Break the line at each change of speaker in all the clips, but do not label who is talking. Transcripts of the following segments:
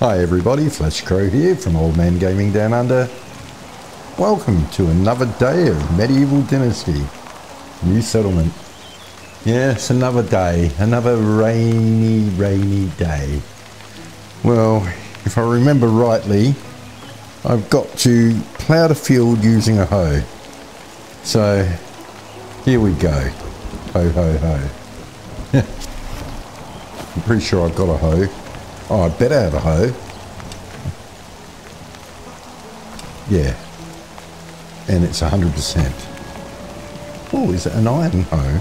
Hi everybody, Flashcrow here from Old Man Gaming Down Under. Welcome to another day of Medieval Dynasty. New settlement. Yes, another day. Another rainy, rainy day. Well, if I remember rightly, I've got to plough the field using a hoe. So, here we go. Ho, ho, ho. I'm pretty sure I've got a hoe. Oh, I better have a hoe. Yeah. And it's 100%. Oh, is it an iron hoe?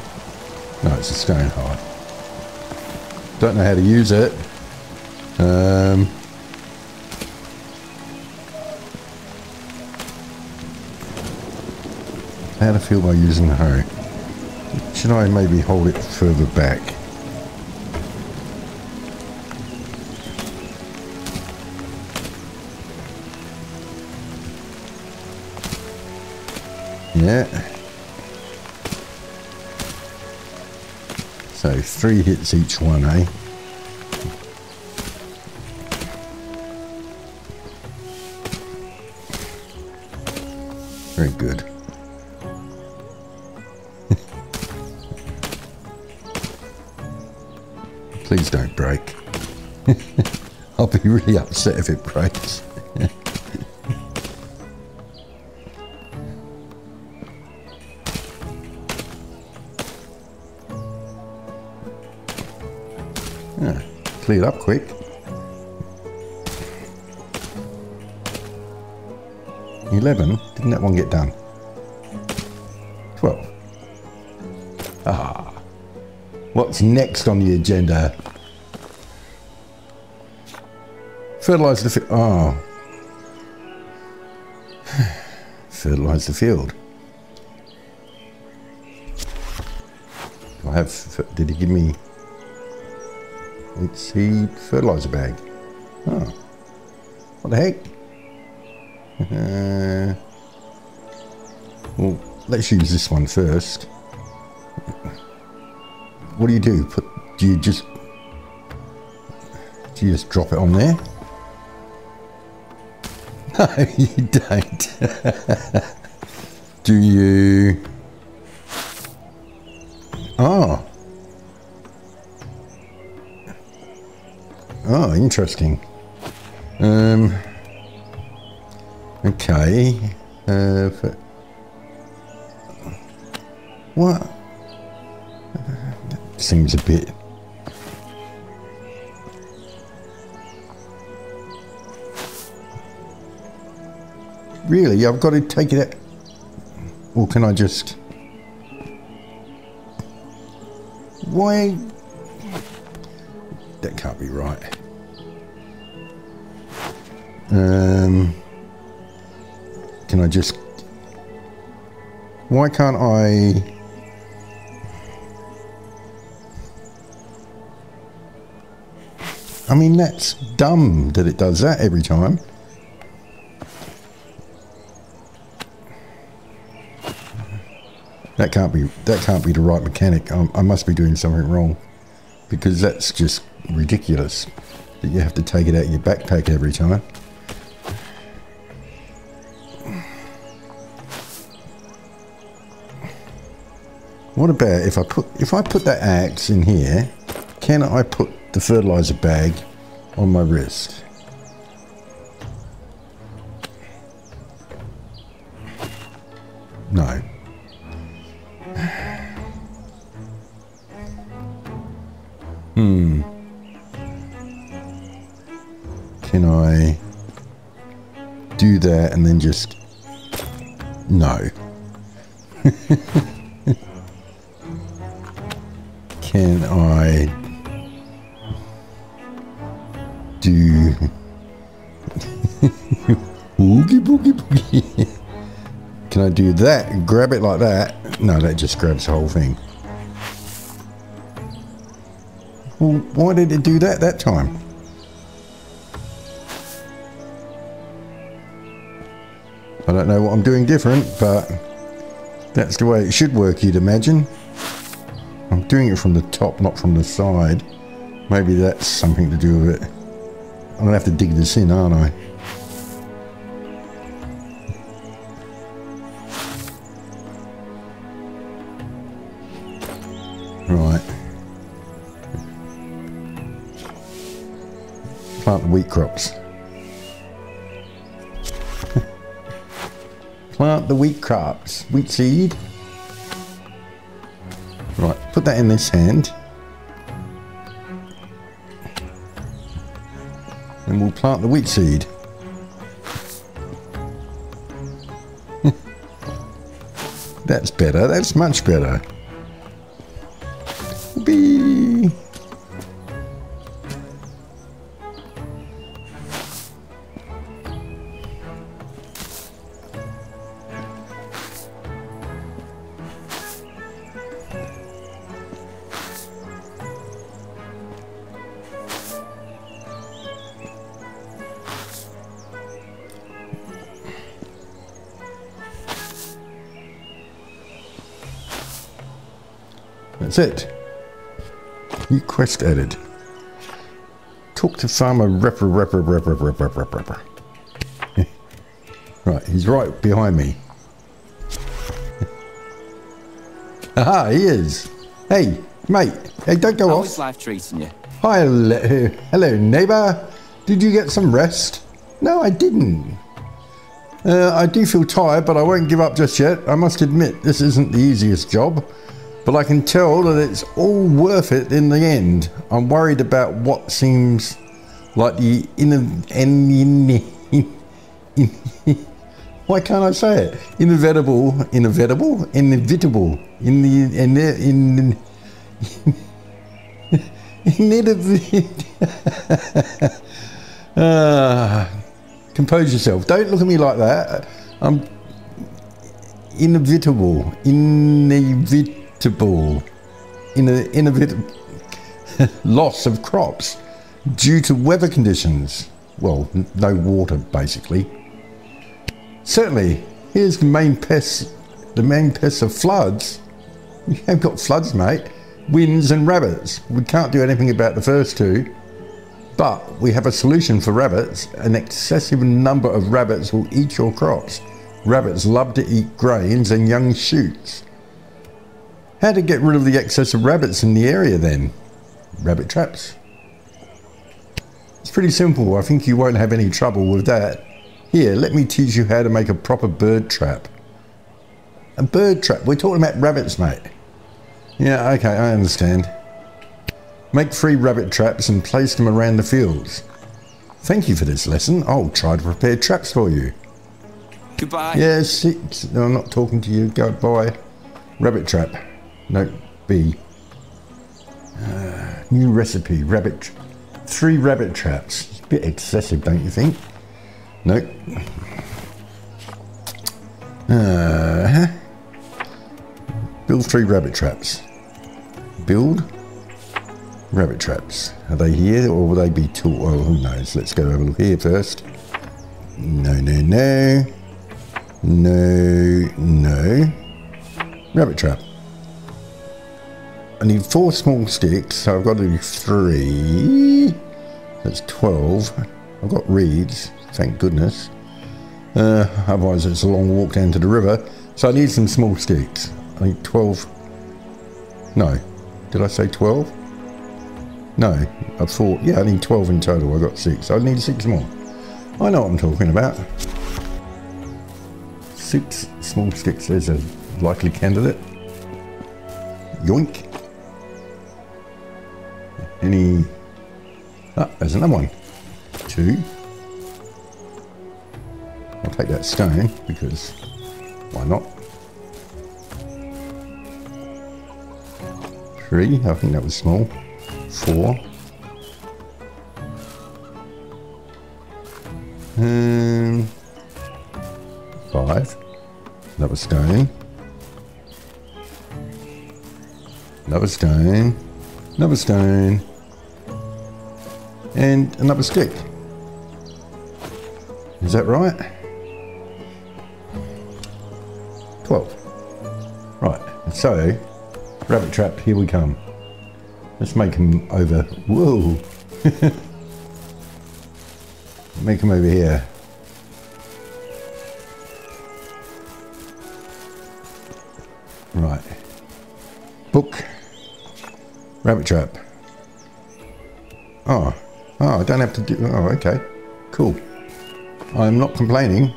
No, it's a stone hoe. Don't know how to use it. Um, how to feel by using the hoe. Should I maybe hold it further back? Yeah. So three hits each one, eh? Very good. Please don't break. I'll be really upset if it breaks. Cleared up quick. Eleven. Didn't that one get done? Twelve. Ah. What's next on the agenda? Fertilize the field. Oh. Fertilize the field. Do I have. Did he give me. It's seed fertilizer bag. Oh. What the heck? Uh, well, let's use this one first. What do you do? Put, do you just do you just drop it on there? No, you don't. do you? Interesting. Um. Okay. Uh. What? Seems a bit. Really, I've got to take it out. Or can I just. Why? That can't be right. Um, can I just... Why can't I... I mean, that's dumb that it does that every time. That can't be that can't be the right mechanic. I, I must be doing something wrong because that's just ridiculous that you have to take it out of your backpack every time. What about if I put if I put that axe in here, can I put the fertilizer bag on my wrist? Do that and grab it like that? No, that just grabs the whole thing. Well, why did it do that that time? I don't know what I'm doing different, but that's the way it should work, you'd imagine. I'm doing it from the top, not from the side. Maybe that's something to do with it. I'm gonna have to dig this in, aren't I? Plant the wheat crops. Plant the wheat crops. Wheat seed. Right, put that in this hand. And we'll plant the wheat seed. That's better. That's much better. That's it. New quest added. Talk to farmer Repper Repper Repper Repper Repper Repper. right, he's right behind me. Aha, he is. Hey, mate. Hey, don't go
How
off.
is life treating you?
Hi, hello, hello, neighbour. Did you get some rest? No, I didn't. Uh, I do feel tired, but I won't give up just yet. I must admit, this isn't the easiest job, but I can tell that it's all worth it in the end. I'm worried about what seems like the in, in, in, why can't I say it? Inevitable, inevitable, inevitable, in the in the in. Inevitable. Ah, compose yourself. Don't look at me like that. I'm inevitable, inevitable, in inevitable loss of crops due to weather conditions. Well, no water, basically. Certainly, here's the main pest. The main pests of floods. You have got floods, mate. Winds and rabbits. We can't do anything about the first two. But we have a solution for rabbits. An excessive number of rabbits will eat your crops. Rabbits love to eat grains and young shoots. How to get rid of the excess of rabbits in the area then? Rabbit traps. It's pretty simple. I think you won't have any trouble with that. Here, let me teach you how to make a proper bird trap. A bird trap? We're talking about rabbits, mate. Yeah, okay, I understand. Make three rabbit traps and place them around the fields. Thank you for this lesson. I'll try to prepare traps for you.
Goodbye.
Yes, six. No, I'm not talking to you. goodbye. Rabbit trap. No, B. Uh, new recipe. Rabbit. Three rabbit traps. It's a bit excessive, don't you think? Nope. Uh, build three rabbit traps. Build rabbit traps. Are they here or will they be too? Well, who knows? Let's go look here first. No, no, no. No, no. Rabbit trap. I need four small sticks, so I've got to do three. That's 12. I've got reeds, thank goodness. Uh, otherwise, it's a long walk down to the river. So I need some small sticks. I need 12. No. Did I say 12? No. I thought, yeah, I need 12 in total. I got six. I need six more. I know what I'm talking about. Six small sticks as a likely candidate. Yoink. Any. Ah, there's another one. Two. I'll take that stone because why not? Three. I think that was small. Four. Um, five. Another stone. Another stone. Another stone. And another stick. Is that right? 12. Right, so, rabbit trap, here we come. Let's make him over. Whoa! Make him over here. Right. Book. Rabbit trap. Oh. Oh, I don't have to do... Oh, okay. Cool. I'm not complaining.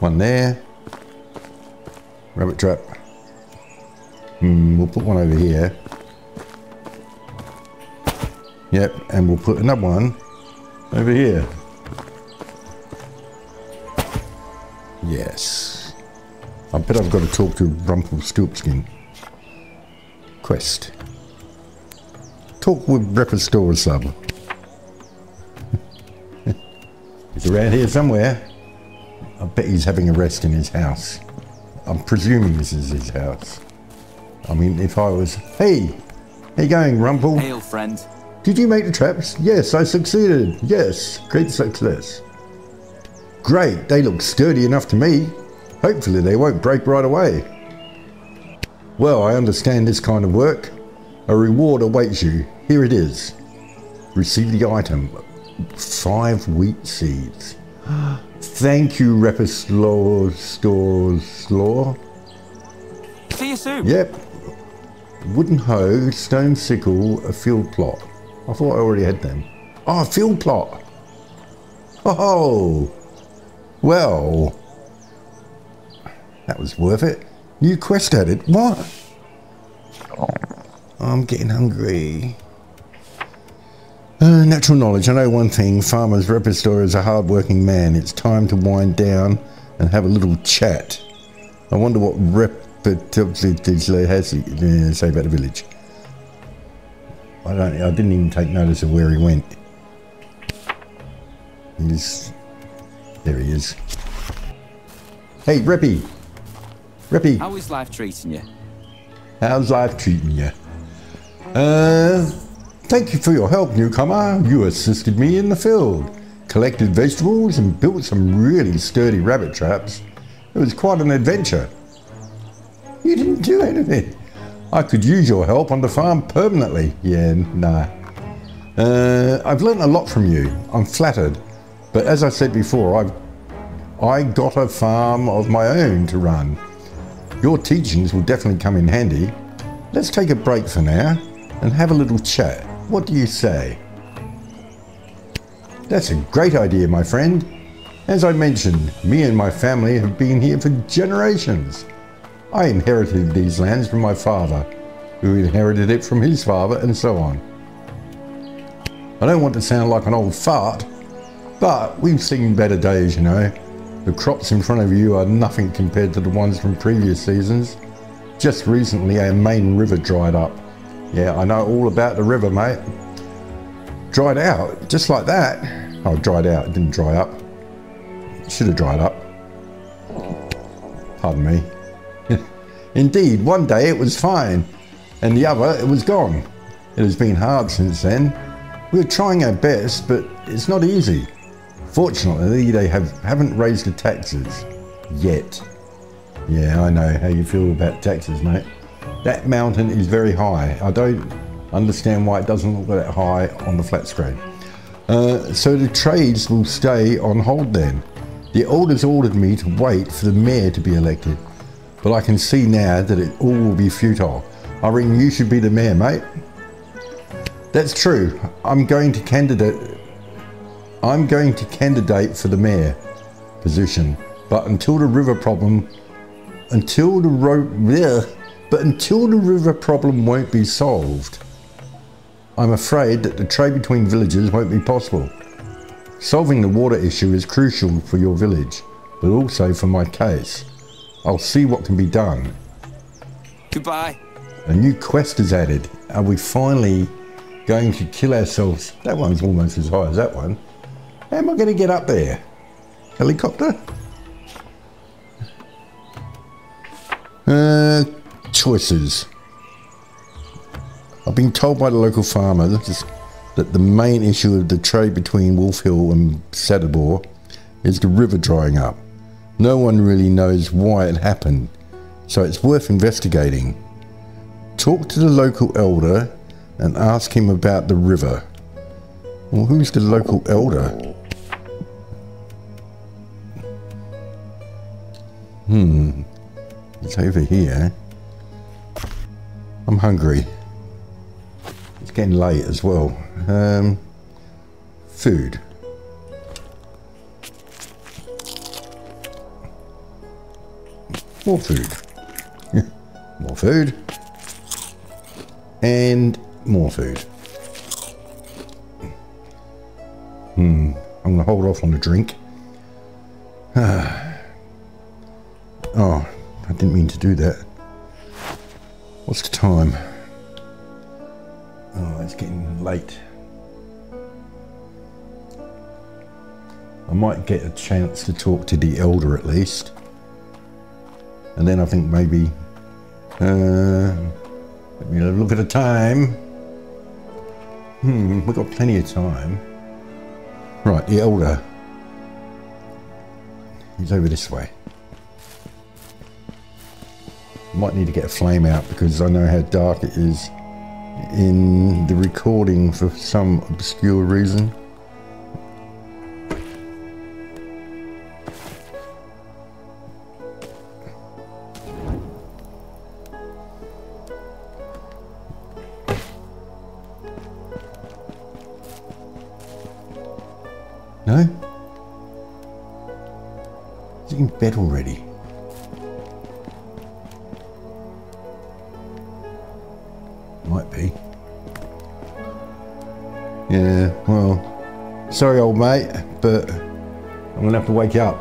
One there. Rabbit trap. Hmm, we'll put one over here. Yep, and we'll put another one over here. Yes. I bet I've got to talk to Rumpelstiltskin. Quest. Talk with Repastora Sub. He's around here somewhere. I bet he's having a rest in his house. I'm presuming this is his house. I mean, if I was... Hey! How you going, Rumple?
Hail, friend.
Did you make the traps? Yes, I succeeded. Yes, great success. Great, they look sturdy enough to me. Hopefully they won't break right away. Well, I understand this kind of work. A reward awaits you. Here it is. Receive the item. Five wheat seeds. Thank you, Repislaw Store Slaw.
See you soon.
Yep. Wooden hoe, stone sickle, a field plot. I thought I already had them. Oh, a field plot. Oh, well, that was worth it. New quest added. What? I'm getting hungry. Uh, natural knowledge. I know one thing. Farmer's Repastor is a hard-working man. It's time to wind down and have a little chat. I wonder what Repastor has to say about the village. I don't. I didn't even take notice of where he went. He's there. He is. Hey, Rippy. Rippy.
How is life treating you?
How's life treating you? Uh, thank you for your help, newcomer. You assisted me in the field, collected vegetables, and built some really sturdy rabbit traps. It was quite an adventure. You didn't do anything. I could use your help on the farm permanently. Yeah, nah. Uh, I've learnt a lot from you. I'm flattered. But as I said before, I've I got a farm of my own to run. Your teachings will definitely come in handy. Let's take a break for now and have a little chat. What do you say? That's a great idea, my friend. As I mentioned, me and my family have been here for generations. I inherited these lands from my father, who inherited it from his father, and so on. I don't want to sound like an old fart, but we've seen better days, you know. The crops in front of you are nothing compared to the ones from previous seasons. Just recently, our main river dried up. Yeah, I know all about the river, mate. Dried out, just like that. Oh, dried out, it didn't dry up. Should have dried up. Pardon me. Indeed, one day it was fine, and the other it was gone. It has been hard since then. We're trying our best, but it's not easy. Fortunately, they have, haven't raised the taxes. Yet. Yeah, I know how you feel about taxes, mate. That mountain is very high. I don't understand why it doesn't look that high on the flat screen. Uh, so the trades will stay on hold then. The elders ordered me to wait for the mayor to be elected, but I can see now that it all will be futile. I reckon you should be the mayor, mate. That's true. I'm going to candidate I'm going to candidate for the mayor position, but until the river problem, until the road, but until the river problem won't be solved, I'm afraid that the trade between villages won't be possible. Solving the water issue is crucial for your village, but also for my case. I'll see what can be done.
Goodbye.
A new quest is added. Are we finally going to kill ourselves? That one's almost as high as that one. How am I going to get up there? Helicopter? Uh, choices. I've been told by the local farmer that the main issue of the trade between Wolf Hill and Sadabor is the river drying up. No one really knows why it happened, so it's worth investigating. Talk to the local elder and ask him about the river. Well, who's the local elder? Hmm. It's over here. I'm hungry. It's getting late as well. Um, food. More food. more food. And more food. Hmm. I'm going to hold off on the drink. oh, I didn't mean to do that. What's the time? Oh, it's getting late. I might get a chance to talk to the elder at least. And then I think maybe, uh, let me look at the time. Hmm, we've got plenty of time. Right, the elder. He's over this way. Might need to get a flame out because I know how dark it is in the recording for some obscure reason. No? Is in bed already? Yeah, well, sorry old mate, but I'm gonna have to wake you up.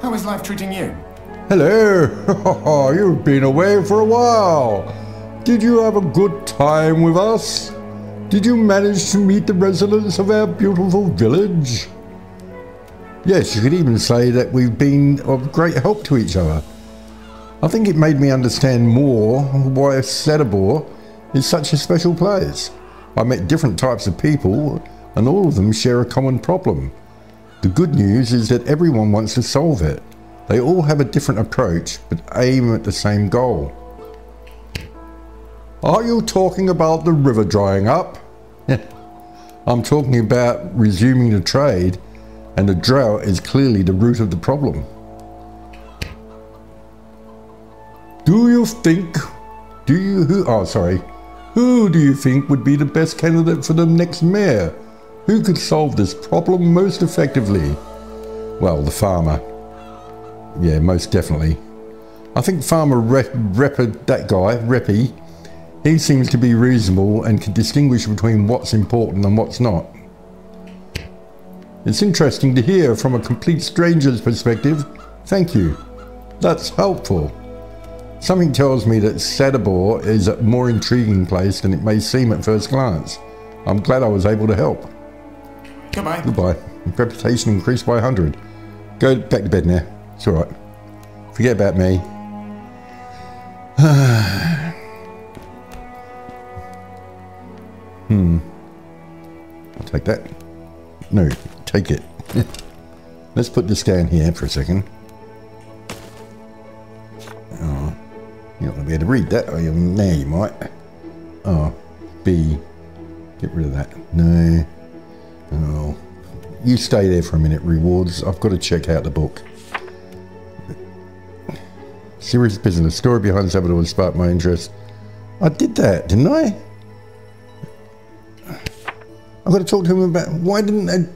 How is life treating you?
Hello! You've been away for a while. Did you have a good time with us? Did you manage to meet the residents of our beautiful village? Yes, you could even say that we've been of great help to each other. I think it made me understand more why Sedabor is such a special place. I met different types of people, and all of them share a common problem. The good news is that everyone wants to solve it. They all have a different approach, but aim at the same goal. Are you talking about the river drying up? I'm talking about resuming the trade, and the drought is clearly the root of the problem. Do you think, do you, oh sorry, who do you think would be the best candidate for the next mayor? Who could solve this problem most effectively? Well, the farmer. Yeah, most definitely. I think Farmer Rep, that guy, Reppy, he seems to be reasonable and can distinguish between what's important and what's not. It's interesting to hear from a complete stranger's perspective. Thank you. That's helpful. Something tells me that Sedabor is a more intriguing place than it may seem at first glance. I'm glad I was able to help.
Goodbye.
Goodbye. Reputation increased by 100. Go back to bed now. It's alright. Forget about me. hmm. I'll take that. No, take it. Let's put this down here for a second. You're not going to be able to read that, are you? Now you might. Oh, B. Get rid of that. No. Oh. You stay there for a minute, rewards. I've got to check out the book. Serious business. Story behind Salvador sparked my interest. I did that, didn't I? I've got to talk to him about why didn't I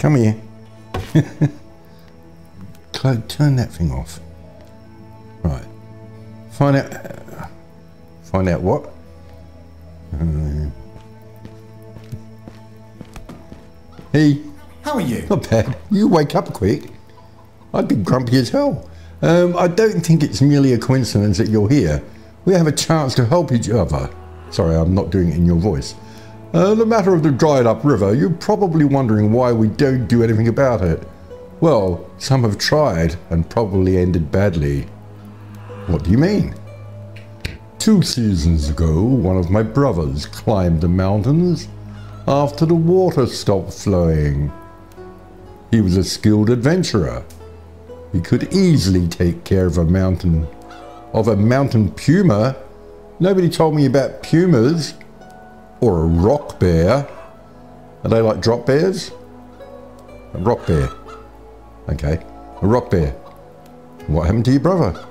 Come here. Claude, turn that thing off. Right. Find out. Uh, find out what? Uh, hey.
How are you?
Not bad. You wake up quick. I'd be grumpy as hell. Um, I don't think it's merely a coincidence that you're here. We have a chance to help each other. Sorry, I'm not doing it in your voice. Uh, the matter of the dried up river, you're probably wondering why we don't do anything about it. Well, some have tried and probably ended badly. What do you mean? Two seasons ago, one of my brothers climbed the mountains after the water stopped flowing. He was a skilled adventurer. He could easily take care of a mountain of a mountain puma. Nobody told me about pumas or a rock bear. Are they like drop bears? A rock bear. Okay. A rock bear. What happened to your brother?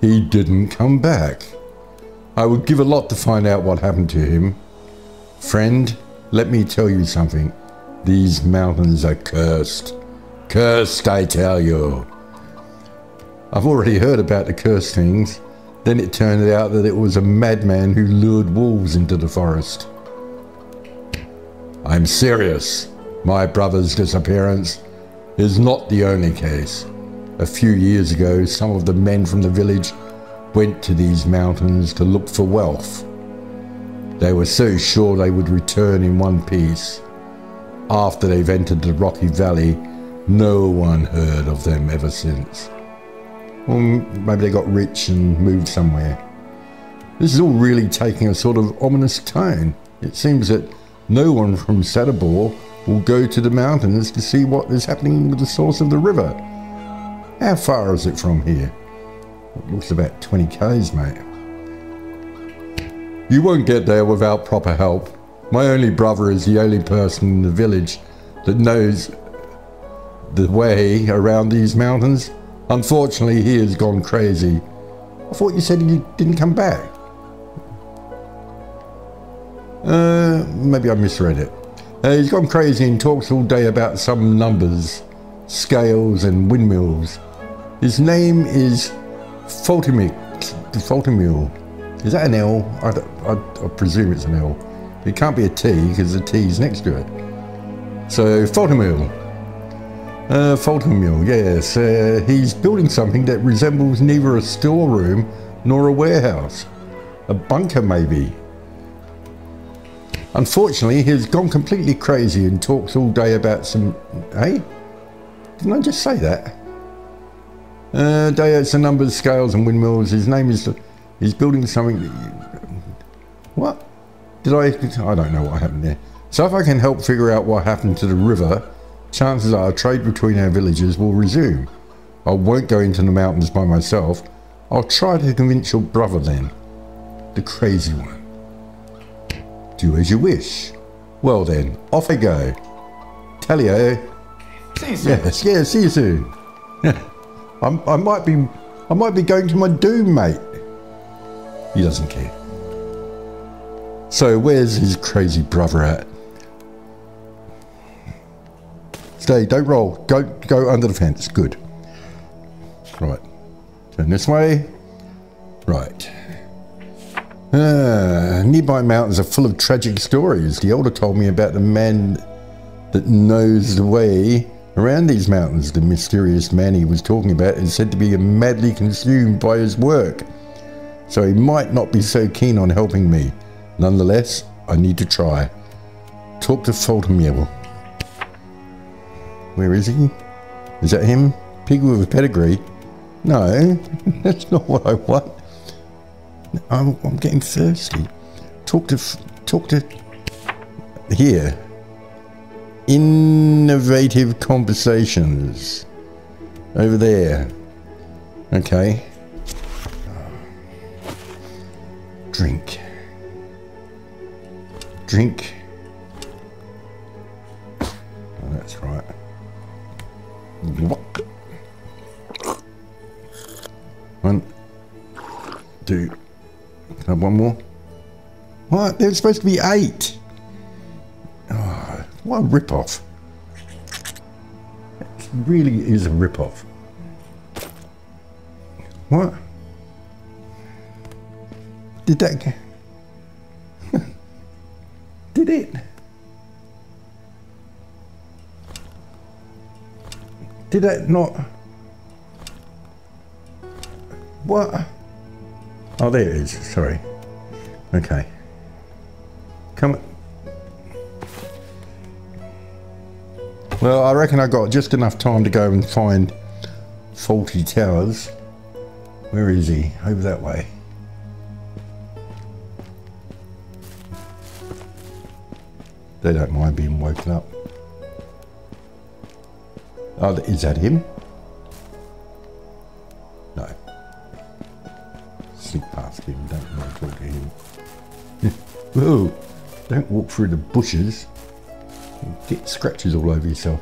He didn't come back. I would give a lot to find out what happened to him. Friend, let me tell you something. These mountains are cursed. Cursed, I tell you. I've already heard about the cursed things. Then it turned out that it was a madman who lured wolves into the forest. I'm serious. My brother's disappearance is not the only case. A few years ago, some of the men from the village went to these mountains to look for wealth. They were so sure they would return in one piece. After they've entered the rocky valley, no one heard of them ever since. Or maybe they got rich and moved somewhere. This is all really taking a sort of ominous tone. It seems that no one from Sadabor will go to the mountains to see what is happening with the source of the river. How far is it from here? It looks about 20 k's, mate. You won't get there without proper help. My only brother is the only person in the village that knows the way around these mountains. Unfortunately, he has gone crazy. I thought you said he didn't come back. Uh, maybe I misread it. Uh, he's gone crazy and talks all day about some numbers, scales and windmills. His name is. Faultimil. Is that an L? I, I, I presume it's an L. It can't be a T because the T is next to it. So Faultimil. Uh, Faultimil, yes. Uh, he's building something that resembles neither a storeroom nor a warehouse. A bunker, maybe. Unfortunately, he's gone completely crazy and talks all day about some... Hey? Didn't I just say that? Uh, Dayats and numbers, scales and windmills. His name is... He's building something... What? Did I... I don't know what happened there. So if I can help figure out what happened to the river, chances are trade between our villages will resume. I won't go into the mountains by myself. I'll try to convince your brother then. The crazy one. Do as you wish. Well then, off I go. Tellio.
See you soon.
Yes, yeah, see you soon. I'm, I might be, I might be going to my doom, mate. He doesn't care. So where's his crazy brother at? Stay, don't roll. Go, go under the fence. Good. Right. Turn this way. Right. Ah, nearby mountains are full of tragic stories. The elder told me about the man that knows the way around these mountains. The mysterious man he was talking about is said to be madly consumed by his work, so he might not be so keen on helping me. Nonetheless, I need to try. Talk to Faltermiel. Where is he? Is that him? Pig with a pedigree? No, that's not what I want. I'm, I'm getting thirsty. Talk to, talk to, here. Innovative conversations. Over there. Okay. Drink. Drink. Oh, that's right. One, two. Have one more? What? There's supposed to be eight. Oh, what a rip-off. It really is a rip-off. What? Did that... Did it? Did that not... What? Oh, there it is. Sorry. Okay. Come. Well, I reckon I got just enough time to go and find Faulty Towers. Where is he? Over that way. They don't mind being woken up. Oh, is that him? Sneak past him, don't want to talk to him. Whoa, don't walk through the bushes. You'll get scratches all over yourself.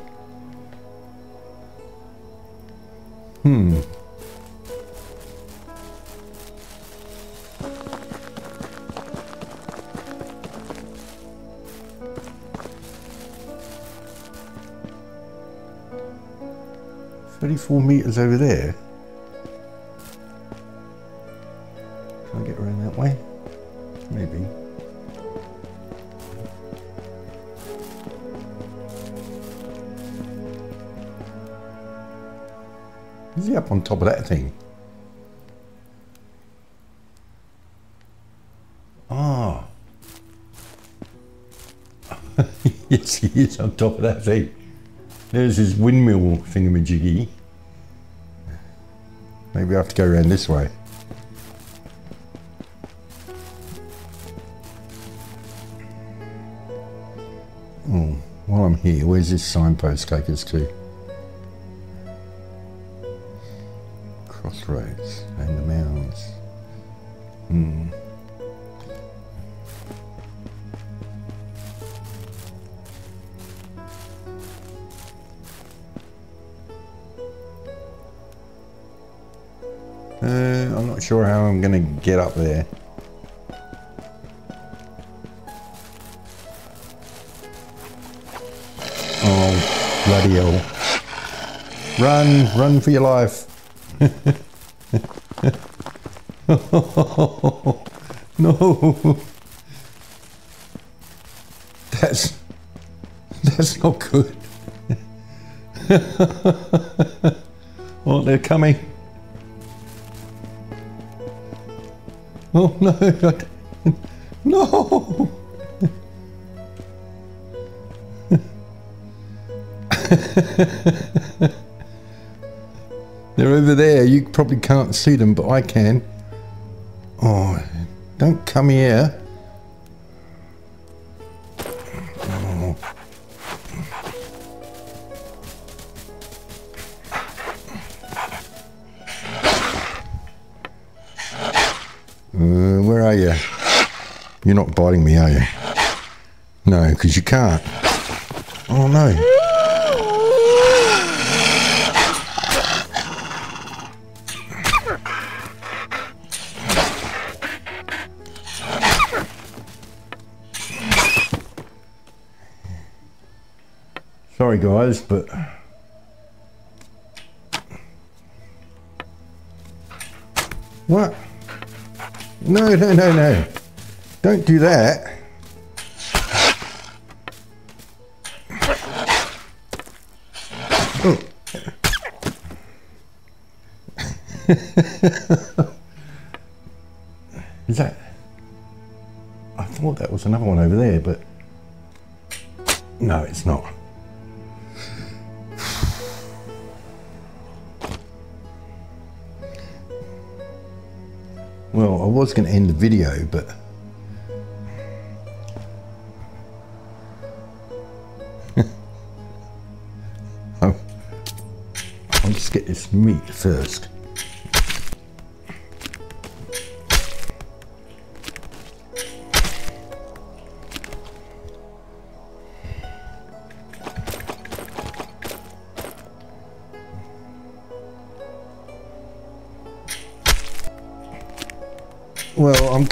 Hmm. Thirty-four meters over there. Top of that thing? Ah. yes, he is on top of that thing. There's his windmill thingamajiggy. Maybe I have to go around this way. Oh, while I'm here, where's this signpost take us to? Crossroads and the mounds. Hmm. Uh, I'm not sure how I'm going to get up there. Oh, bloody hell. Run, run for your life. no. That's, that's not good. oh, they're coming. Oh no, no. They're over there. You probably can't see them, but I can. Oh, don't come here. Oh. Uh, where are you? You're not biting me, are you? No, because you can't. Oh no. Sorry guys, but what? No, no, no, no. Don't do that. Oh. Is that? I thought that was another one over there, but no, it's not. Was going to end the video, but I'll, I'll just get this meat first.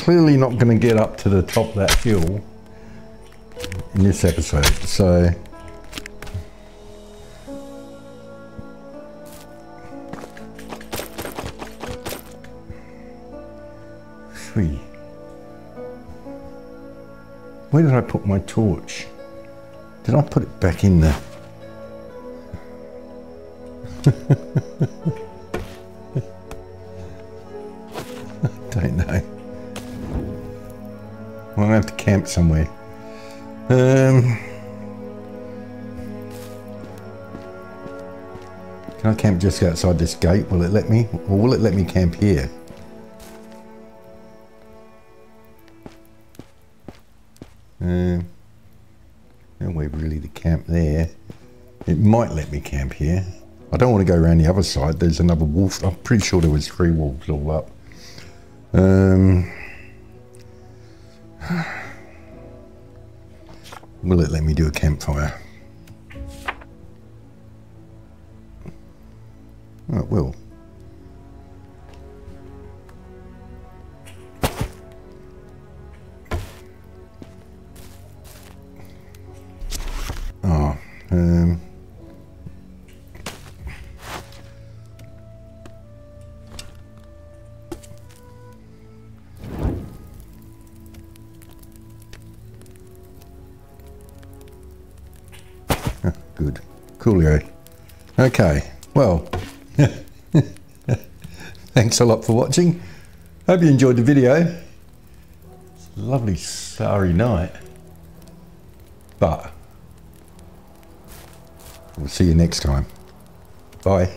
Clearly not going to get up to the top of that hill in this episode, so Sweet. Where did I put my torch? Did I put it back in there? Don't know. I'll have to camp somewhere. Um, can I camp just outside this gate? Will it let me? Or will it let me camp here? Um, no way really to camp there. It might let me camp here. I don't want to go around the other side. There's another wolf. I'm pretty sure there was three wolves all up. Um, will it let me do a campfire? Okay. Well, thanks a lot for watching. Hope you enjoyed the video. It's a lovely starry night. But we'll see you next time. Bye.